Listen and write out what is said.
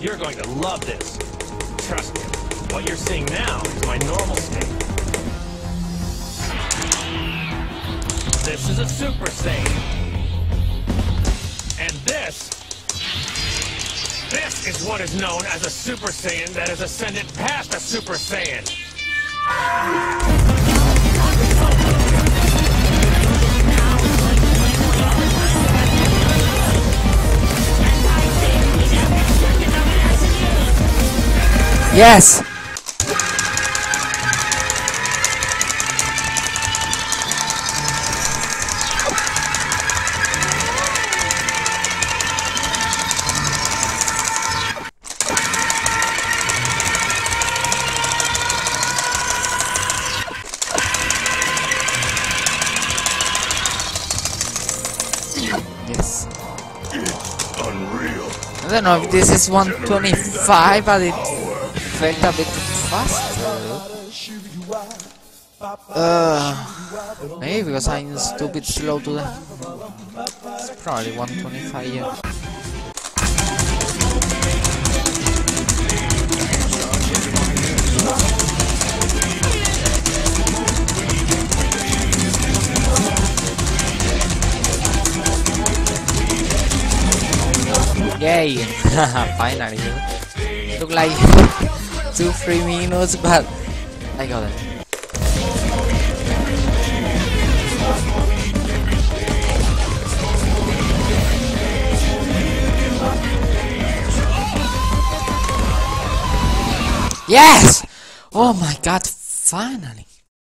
You're going to love this. Trust me. What you're seeing now is my normal state. This is a Super Saiyan. And this... This is what is known as a Super Saiyan that has ascended past a Super Saiyan. Yes! Yes. Unreal. I don't know if this is 125, but it felt a bit fast. Uh, maybe because I'm stupid slow to the... It's probably 125, yeah. Yay! Finally. Look like two, three minutes, but I got it. Yes! Oh my god, finally!